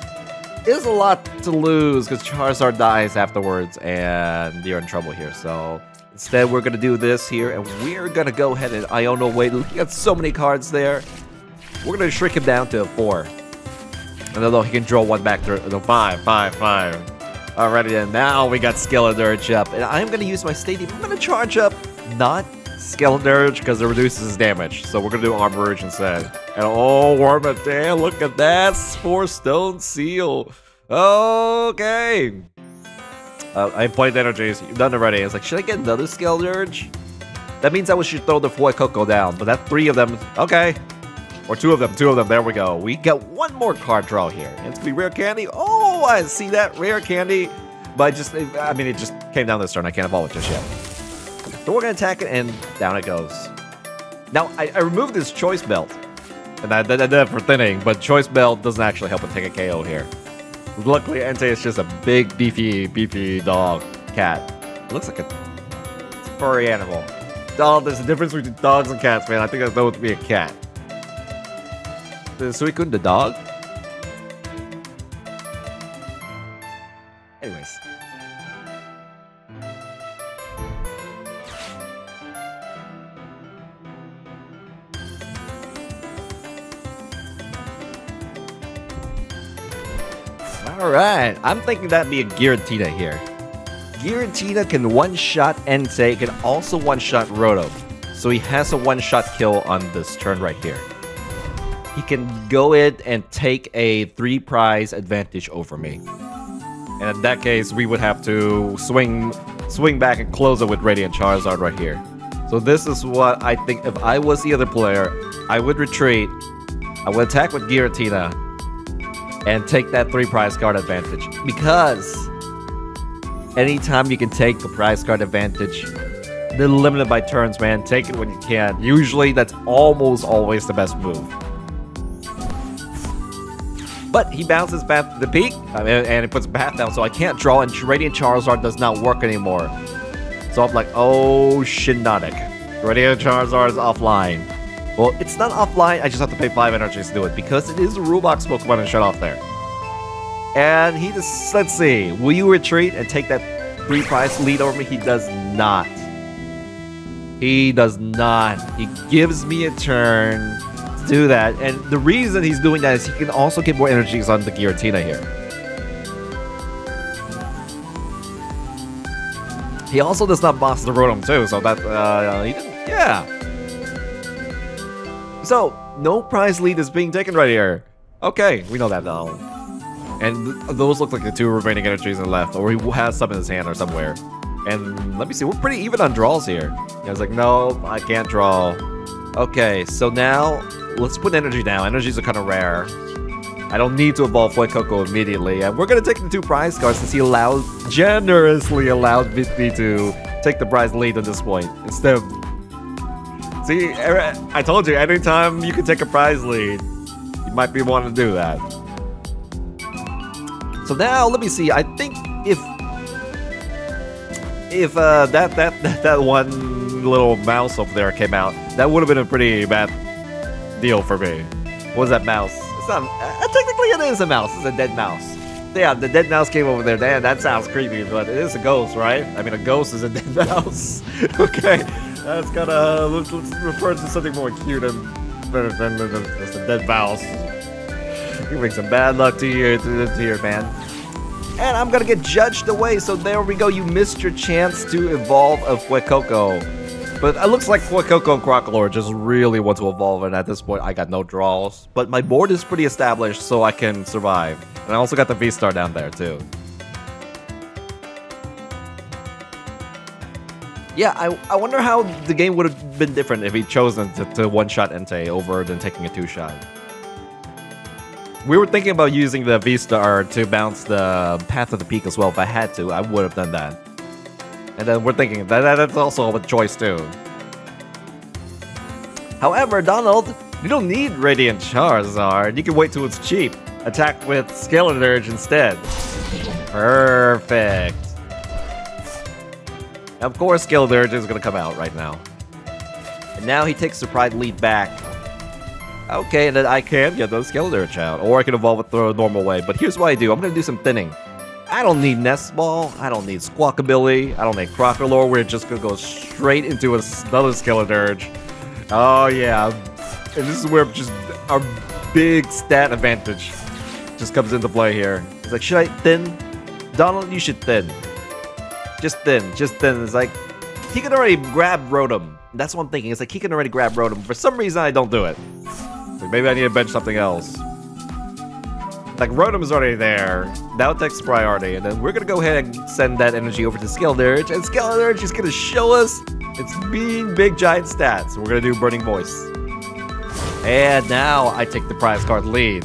is a lot to lose because Charizard dies afterwards, and you're in trouble here. So instead, we're gonna do this here, and we're gonna go ahead and Iono wait. Look, he got so many cards there. We're gonna shrink him down to a four. And although he can draw one back to no, five, five, five. Alrighty then, now we got Skeledirge up. And I'm gonna use my Stadium. I'm gonna charge up not Skeledirge because it reduces his damage. So we're gonna do Armor instead. And oh, Wormadam, look at that! Four Stone Seal. Okay. Uh, I played energies. You've done already. It's like, should I get another Skeledirge? That means I should throw the Fuecoco down. But that three of them, okay. Or two of them, two of them. There we go. We got one more card draw here. It's gonna be rare candy. Oh, I see that rare candy. But I just, I mean, it just came down this turn. I can't evolve it just yet. So we're gonna attack it, and down it goes. Now I, I removed this choice belt, and I did that for thinning. But choice belt doesn't actually help it take a KO here. Luckily, Entei is just a big, beefy, beefy dog cat. It looks like a furry animal. Dog, there's a difference between dogs and cats, man. I think that's known to be a cat. The Suicune the dog? Alright, I'm thinking that'd be a Giratina here. Giratina can one-shot Entei, can also one-shot Rotom. So he has a one-shot kill on this turn right here he can go in and take a three prize advantage over me. And in that case, we would have to swing swing back and close it with Radiant Charizard right here. So this is what I think if I was the other player, I would retreat, I would attack with Giratina, and take that three prize card advantage. Because anytime you can take the prize card advantage, they're limited by turns, man. Take it when you can. Usually, that's almost always the best move. But he bounces back to the peak, and it puts Bath down, so I can't draw, and Radiant Charizard does not work anymore. So I'm like, oh, Shiinotic. Radiant Charizard is offline. Well, it's not offline, I just have to pay 5 energies to do it because it is a rule box Pokemon and shut off there. And he just, let's see, will you retreat and take that 3 prize lead over me? He does not. He does not. He gives me a turn to do that. And the reason he's doing that is he can also get more energies on the Giratina here. He also does not boss the Rotom too, so that, uh, he yeah. So, no prize lead is being taken right here. Okay, we know that now. And th those look like the two remaining energies the left, or he has some in his hand or somewhere. And let me see, we're pretty even on draws here. I was like, no, I can't draw. Okay, so now let's put energy down. Energies are kind of rare. I don't need to evolve Fuecoco immediately. And we're going to take the two prize cards since he allowed, generously allowed me to take the prize lead at this point. Instead of... See, I told you, anytime you can take a prize lead, you might be wanting to do that. So now, let me see. I think if if uh, that, that that one little mouse over there came out, that would have been a pretty bad deal for me. What was that mouse? It's not. Uh, technically, it is a mouse. It's a dead mouse. Yeah, the dead mouse came over there. Damn, that sounds creepy, but it is a ghost, right? I mean, a ghost is a dead mouse. okay, Uh, that's kind of uh, let's, let's, refer to something more cute and better than just a dead mouse. You bring some bad luck to you, to, to your man. And I'm gonna get judged away, so there we go. You missed your chance to evolve a Fuecoco. But it looks like Fuecoco and Crocalor just really want to evolve, and at this point, I got no draws. But my board is pretty established, so I can survive. And I also got the V-Star down there, too. Yeah, I, I wonder how the game would have been different if he'd chosen to, to one-shot Entei over than taking a two-shot. We were thinking about using the V-Star to bounce the Path of the Peak as well. If I had to, I would have done that. And then we're thinking that that's also a choice too. However, Donald, you don't need Radiant Charizard. You can wait till it's cheap. Attack with Skeledirge instead. Perfect. Of course, Skeledirge is going to come out right now. And now he takes the Pride lead back. Okay, and then I can get those Skeledirge out. Or I can evolve it the normal way. But here's what I do. I'm going to do some thinning. I don't need Nest Ball. I don't need Squawkabilly. I don't need Crocalor. We're just to go straight into another Skeledirge. Oh, yeah. And this is where just our big stat advantage just comes into play here. It's like, should I thin? Donald, you should thin. Just then, Just then, It's like, he can already grab Rotom. That's what I'm thinking. It's like, he can already grab Rotom. For some reason, I don't do it. Like maybe I need to bench something else. Like Rotom is already there. Now it takes priority, and then we're gonna go ahead and send that energy over to Skeledirge, and Skeledirge is gonna show us its mean big giant stats. We're gonna do Burning Voice. And now I take the prize card lead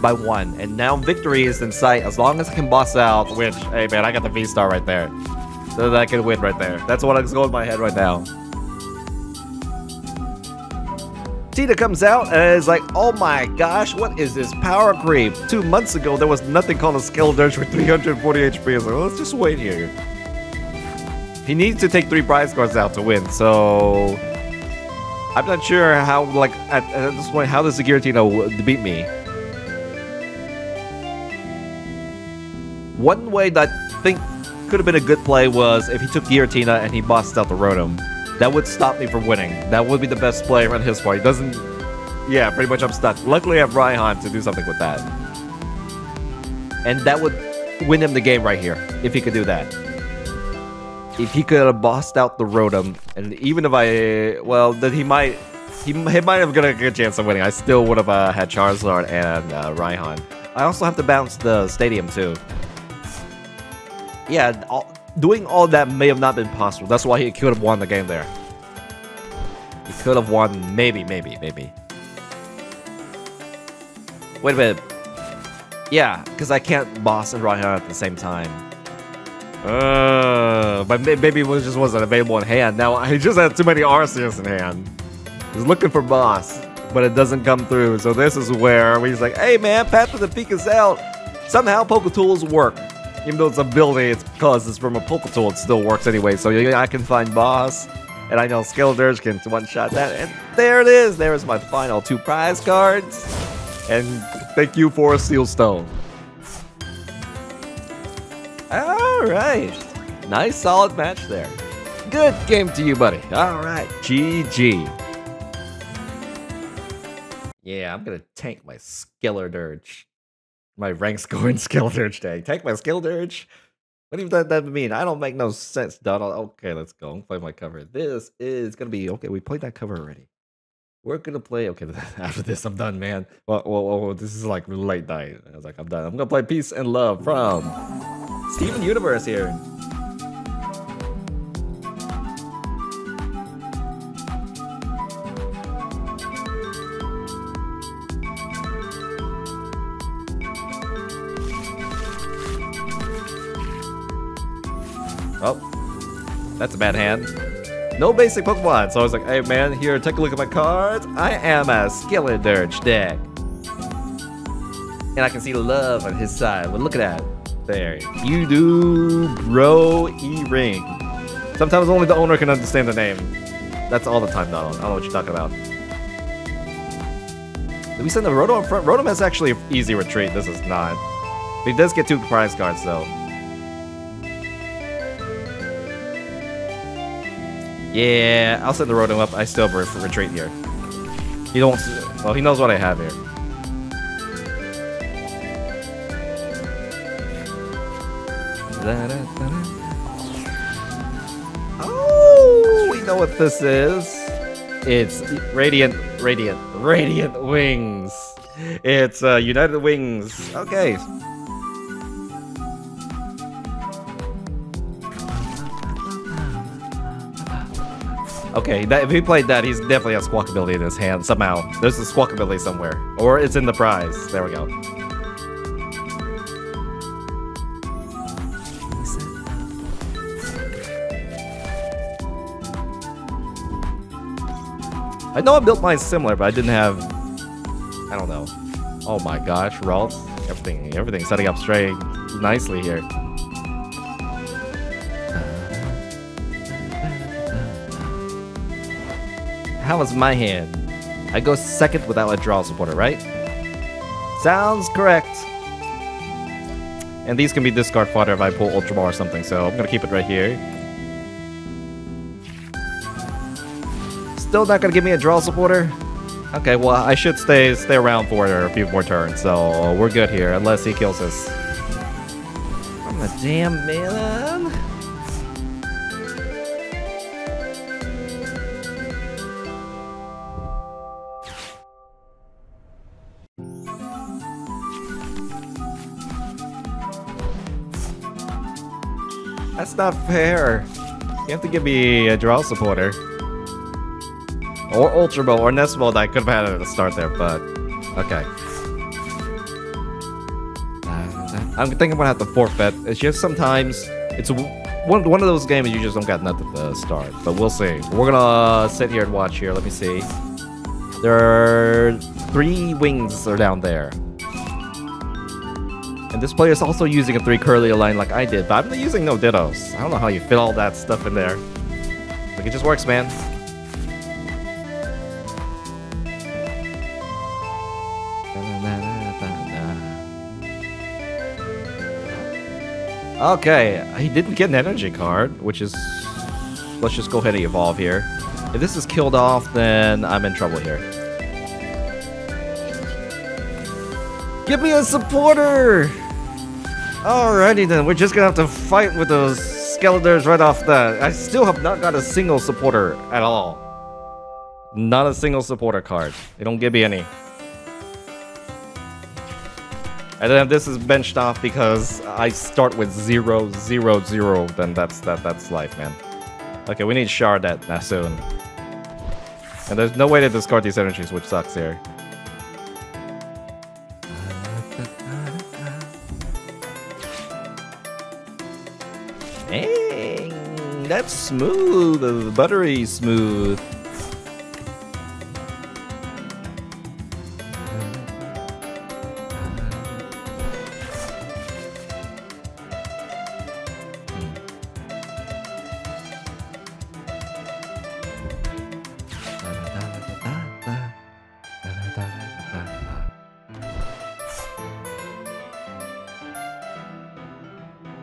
by one. And now victory is in sight as long as I can boss out, which, hey man, I got the V-Star right there. So that I can win right there. That's what is going in my head right now. Tina comes out and is like, oh my gosh, what is this power creep? Two months ago, there was nothing called a Skeledirge with 340 HP. Was like, let's just wait here. He needs to take three prize cards out to win, so... I'm not sure how, like, at, at this point, how does Giratina beat me? One way that I think could have been a good play was if he took Giratina and he bossed out the Rotom. That would stop me from winning. That would be the best play on his part. He doesn't... Yeah, pretty much I'm stuck. Luckily I have Raihan to do something with that. And that would win him the game right here, if he could do that. If he could have bossed out the Rotom, and even if I... Well, then he might... He, he might have got a good chance of winning. I still would have uh, had Charizard and uh. I also have to bounce the stadium too. Yeah, all, doing all that may have not been possible. That's why he could have won the game there. He could have won, maybe, maybe, maybe. Wait a minute. Yeah, because I can't boss and Raihan at the same time. Uh, but maybe it just wasn't available in hand. Now, I just had too many Arceus in hand. He's looking for boss, but it doesn't come through. So this is where he's like, hey man, Path of the Peak is out. Somehow Poke Tools work. Even though it's a building, it's because it's from a Poke Tool, it still works anyway. So I can find boss. And I know Skeledirge can one-shot that. And there it is. There's my final two prize cards. And thank you for a Steel Stone. Alright. Nice solid match there. Good game to you, buddy. Alright. GG. Yeah, I'm gonna tank my Skeledirge. My rank score in Skeledirge tank. Tank my Skeledirge. What even that, that mean? I don't make no sense, Donald. Okay, let's go. Play my cover. This is gonna be okay. We played that cover already. We're gonna play. Okay, after this, I'm done, man. Well, well, well, this is like late night. I was like, I'm done. I'm gonna play Peace and Love from Steven Universe here. That's a bad hand. No basic Pokemon, so I was like, hey man, here, take a look at my cards. I am a Skeledirge deck. And I can see love on his side. Well, look at that. There. You do, bro, E-Ring. Sometimes only the owner can understand the name. That's all the time, Donald. I don't know what you're talking about. Did we send the Rotom in front? Rotom has actually an easy retreat. This is not. He does get two prize cards, though. Yeah, I'll send the Rotom up. I still have retreat here. He don't. Well, he knows what I have here. Oh, we know what this is. It's Radiant, Radiant, Radiant Wings. It's uh, United Wings. Okay. Okay, that, if he played that, he's definitely has Squawkabilly in his hand somehow. There's a Squawkabilly somewhere. Or it's in the prize. There we go. I know I built mine similar, but I didn't have... I don't know. Oh my gosh, Ralph. Everything, everything setting up straight nicely here. How was my hand? I go second without a draw supporter, right? Sounds correct. And these can be discard fodder if I pull Ultra Ball or something, so I'm gonna keep it right here. Still not gonna give me a draw supporter? Okay, well, I should stay stay around for a few more turns, so we're good here, unless he kills us. I'm a damn man. Not fair. You have to give me a draw supporter. Or Ultra Ball, or Nest Ball that I could have had at the start there, but... Okay. Uh, I'm thinking I'm gonna have to forfeit. It's just sometimes... It's one, one of those games you just don't got nothing to start. But we'll see. We're gonna sit here and watch here. Let me see. There are three wings are down there. And this player is also using a three curly line like I did, but I'm not using no dittos. I don't know how you fit all that stuff in there. Like it just works, man. Okay, he didn't get an energy card, which is... Let's just go ahead and evolve here. If this is killed off, then I'm in trouble here. Give me a supporter! Alrighty then, we're just gonna have to fight with those Skeletors right off that. I still have not got a single supporter at all. Not a single supporter card. They don't give me any. And then this is benched off because I start with zero, zero, zero, then that's that that's life, man. Okay, we need shard that soon. And there's no way to discard these energies, which sucks here. That's smooth, uh, buttery smooth.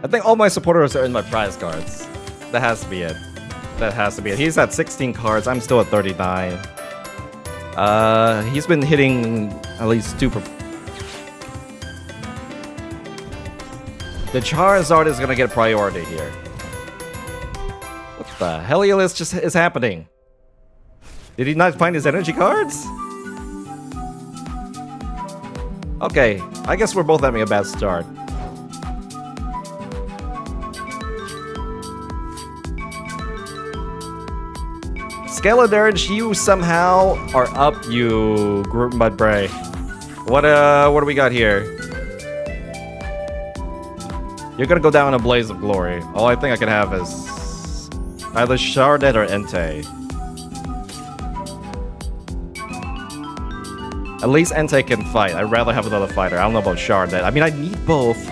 I think all my supporters are in my prize cards. That has to be it. That has to be it. He's at 16 cards. I'm still at 39. Uh, he's been hitting at least two per... The Charizard is gonna get priority here. What the hell is just is happening? Did he not find his energy cards? Okay, I guess we're both having a bad start. Skeledirge, you somehow are up, you group Mudbray. What uh, what do we got here? You're gonna go down in a blaze of glory. All I think I can have is either Charcadet or Entei. At least Entei can fight. I'd rather have another fighter. I don't know about Charcadet. I mean, I need both.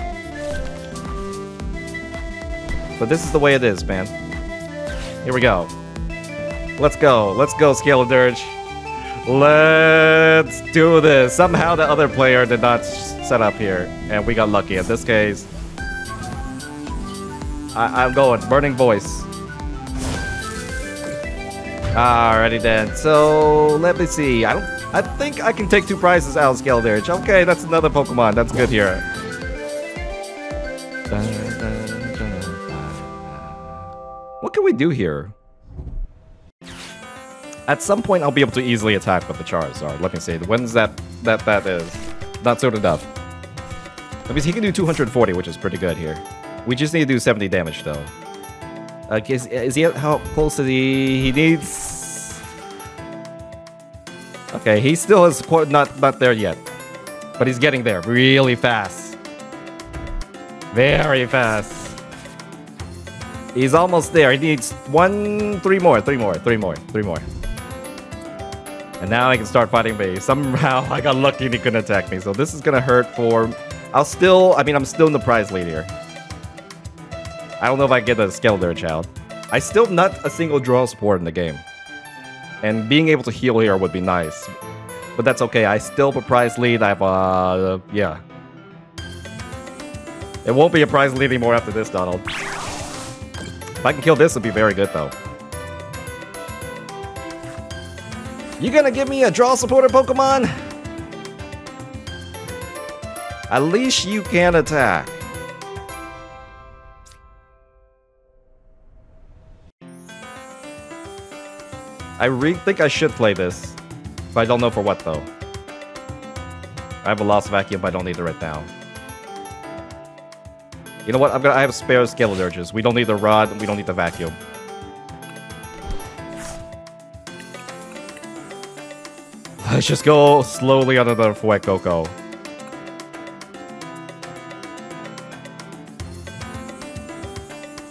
But this is the way it is, man. Here we go. Let's go. Let's go, Skeledirge. Let's do this. Somehow the other player did not set up here, and we got lucky. In this case, I am going. Burning Voice. Alrighty then. So, let me see. I don't... I think I can take two prizes out of Skeledirge. Okay, that's another Pokemon. That's good here. What can we do here? At some point, I'll be able to easily attack with the Charizard. Let me see. When's that that that is? Not soon enough. That means he can do 240, which is pretty good here. We just need to do 70 damage, though. Uh, is, is he how close is he? He needs... Okay, he still is not, not there yet. But he's getting there really fast. Very fast. He's almost there. He needs one, three more, three more, three more, three more. And now I can start fighting me. Somehow I got lucky and he couldn't attack me. So this is gonna hurt for... I'll still... I mean, I'm still in the prize lead here. I don't know if I get a Skeledirge Child. I still not a single draw support in the game. And being able to heal here would be nice. But that's okay. I still have a prize lead. I have, uh... Yeah. It won't be a prize lead anymore after this, Donald. If I can kill this, it'd be very good, though. You gonna give me a draw supporter Pokemon? At least you can attack. I really think I should play this. But I don't know for what though. I have a lost vacuum, but I don't need it right now. You know what? I'm gonna I have spare Skeledirges. We don't need the rod, we don't need the vacuum. Let's just go slowly under the Fuecoco.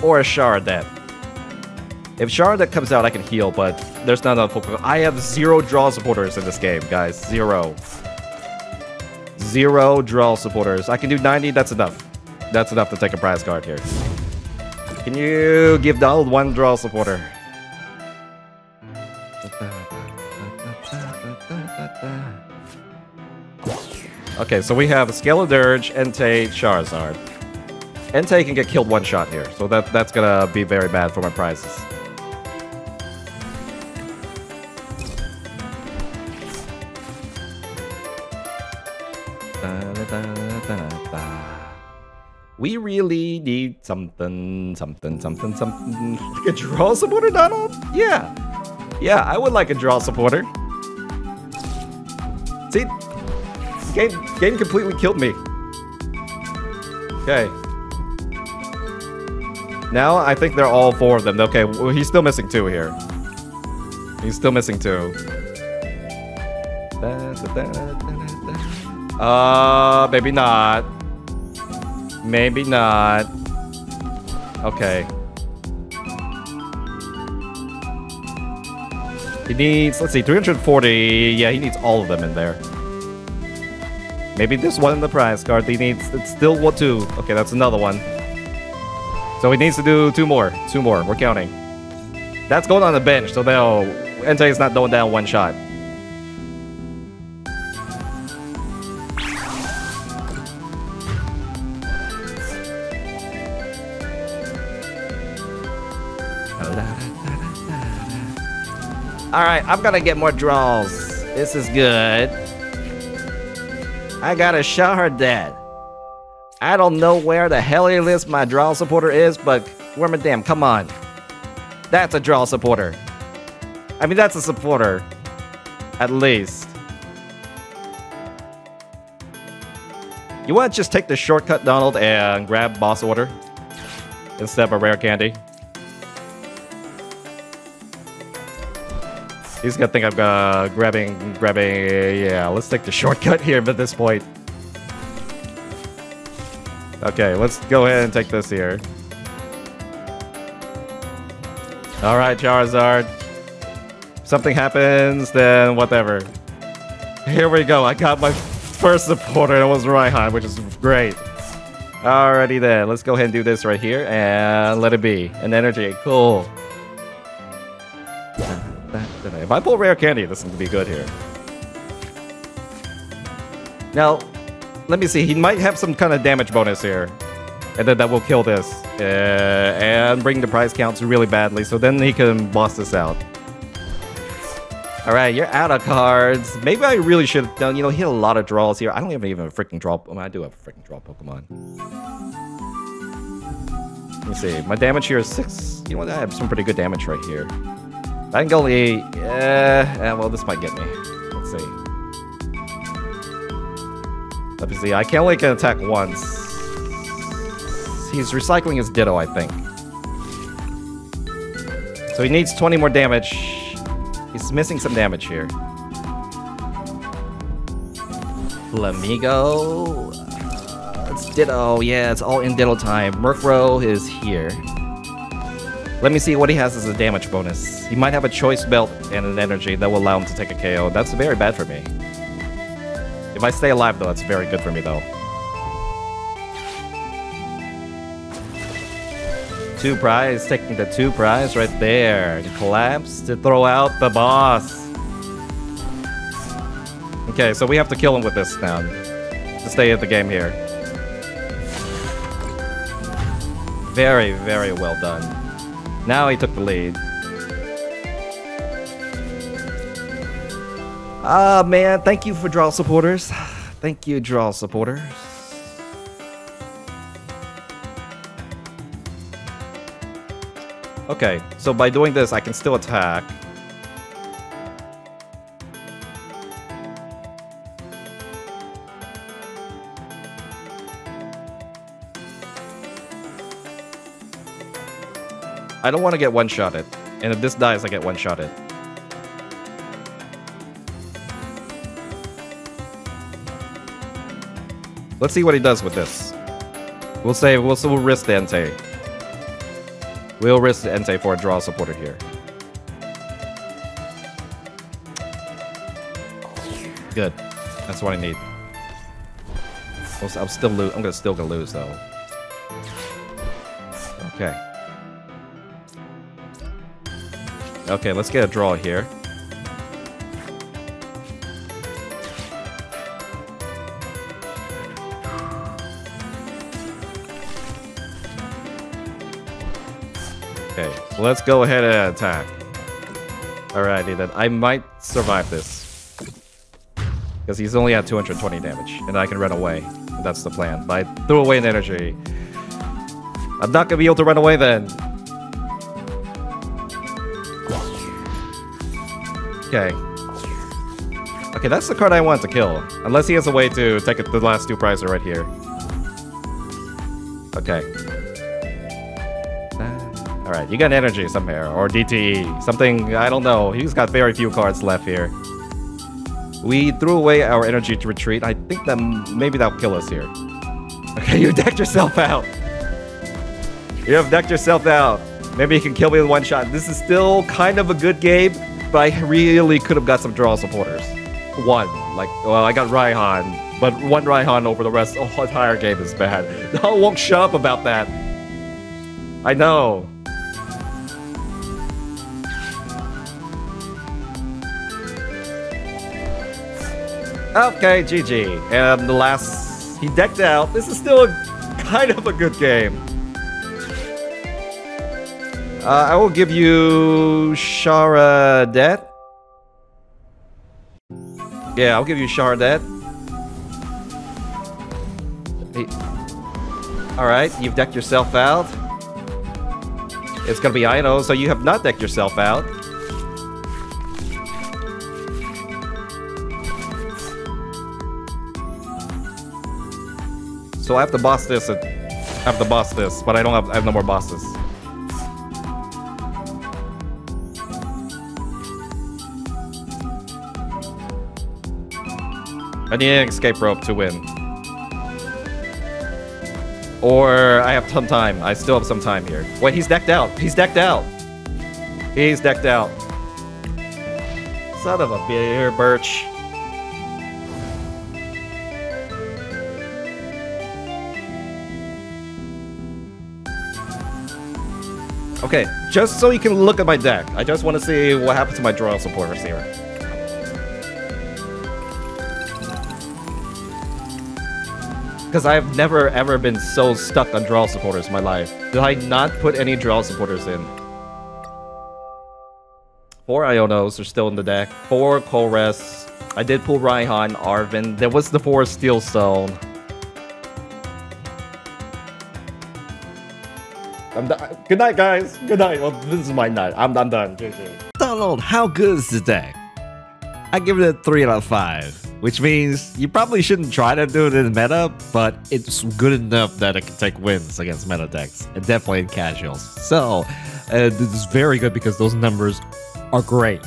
Or a Charcadet. If Charcadet comes out, I can heal, but there's not enough Pokemon. I have zero draw supporters in this game, guys. Zero. Zero draw supporters. I can do 90, that's enough. That's enough to take a prize card here. Can you give Donald one draw supporter? Okay, so we have a Skeledirge, Entei, Charizard. Entei can get killed one shot here, so that that's gonna be very bad for my prizes. We really need something, something, something, something. Like a draw supporter, Donald? Yeah. Yeah, I would like a draw supporter. See, Game, game completely killed me. Okay. Now I think they're all four of them. Okay, well, he's still missing two here. He's still missing two. Uh, maybe not. Maybe not. Okay. He needs, let's see, 340. Yeah, he needs all of them in there. Maybe this wasn't the prize card he needs. It's still what two. Okay, that's another one. So he needs to do two more. Two more. We're counting. That's going on the bench, so they'll... Entei is not going down one shot. Alright, I'm gonna get more draws. This is good. I gotta show her dead. I don't know where the hell it is my draw supporter is, but where my damn, come on. That's a draw supporter. I mean, that's a supporter. At least. You want to just take the shortcut, Donald, and grab boss order instead of a rare candy? He's gonna think I'm uh, grabbing, grabbing. Yeah, let's take the shortcut here at this point. Okay, let's go ahead and take this here. All right, Charizard. Something happens, then whatever. Here we go. I got my first supporter. It was Raihan, which is great. Alrighty then. Let's go ahead and do this right here and let it be. An energy. Cool. If I pull rare candy, this is gonna be good here. Now, let me see. He might have some kind of damage bonus here. And then that will kill this. Uh, and bring the prize counts really badly. So then he can boss this out. Alright, you're out of cards. Maybe I really should have done, you know, hit a lot of draws here. I don't even have a freaking draw. I, I do have a freaking draw Pokemon. Let me see. My damage here is 6. You know what? I have some pretty good damage right here. I can. Yeah, well, this might get me. Let's see. Let me see. I can only can attack once. He's recycling his Ditto, I think. So he needs 20 more damage. He's missing some damage here. Flamigo. Uh, it's Ditto. Yeah, it's all in Ditto time. Murkrow is here. Let me see what he has as a damage bonus. He might have a choice belt and an energy that will allow him to take a KO. That's very bad for me. If I stay alive, though, that's very good for me, though. Two prize, taking the two prize right there. Collapse to throw out the boss. Okay, so we have to kill him with this now to stay at the game here. Very, very well done. Now he took the lead. Ah, man, thank you for draw supporters. Thank you, draw supporters. Okay, so by doing this, I can still attack. I don't want to get one-shotted. And if this dies, I get one-shotted. Let's see what he does with this. We'll say we'll, we'll risk the Entei. We'll risk the Entei for a draw supporter here. Good. That's what I need. I'm still lo I'm gonna still gonna lose though. Okay. Okay, let's get a draw here. Okay, let's go ahead and attack. Alrighty then, I might survive this. Because he's only at 220 damage, and I can run away. That's the plan. But I threw away an energy. I'm not gonna be able to run away then. Okay. Okay, that's the card I want to kill. Unless he has a way to take the last two prizes right here. Okay. Alright, you got energy somewhere, or DTE. Something, I don't know. He's got very few cards left here. We threw away our energy to retreat. I think that maybe that'll kill us here. Okay, you decked yourself out. You have decked yourself out. Maybe you can kill me with one shot. This is still kind of a good game, but I really could have got some draw supporters. One. Like, well, I got Raihan, but one Raihan over the rest. Of the entire game is bad. I won't shut up about that. I know. Okay, GG. And the last, he decked out. This is still a, kind of a good game. Uh, I will give you Shara Sharadet. Yeah, I'll give you Shara Sharadet. Alright, you've decked yourself out. It's gonna be Iono, so you have not decked yourself out. So I have to boss this. I have to boss this, but I don't have. I have no more bosses. I need an escape rope to win. Or I have some time. I still have some time here. Wait, he's decked out. He's decked out. He's decked out. Son of a beer, Birch. Okay, just so you can look at my deck, I just want to see what happens to my draw supporters here. Because I've never ever been so stuck on draw supporters in my life. Did I not put any draw supporters in? Four Ionos are still in the deck. Four Colress. I did pull Raihan, Arven. There was the four Steel Stone. I'm done. Good night, guys. Good night. Well, this is my night. I'm, done. GG. Donald, how good is the deck? I give it a 3 out of 5, which means you probably shouldn't try to do it in meta, but it's good enough that it can take wins against meta decks, and definitely in casuals. So, uh, this is very good because those numbers are great.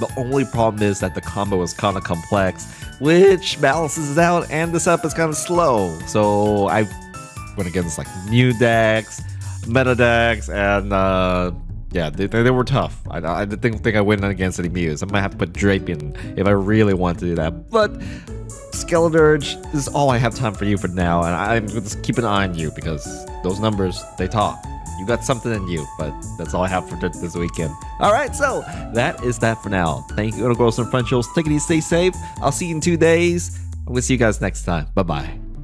The only problem is that the combo is kind of complex, which balances out, and the setup is kind of slow. So, I went against like new decks, meta decks, and uh, yeah, they, they, they were tough. I, I didn't think I win against any Mews. I might have to put Drape in if I really want to do that. But Skeledirge is all I have time for you for now, and I'm just keep an eye on you because those numbers they talk. You got something in you, but that's all I have for this weekend. All right, so that is that for now. Thank you, girls and Frenchels. Take it easy, stay safe. I'll see you in two days. We'll see you guys next time. Bye bye.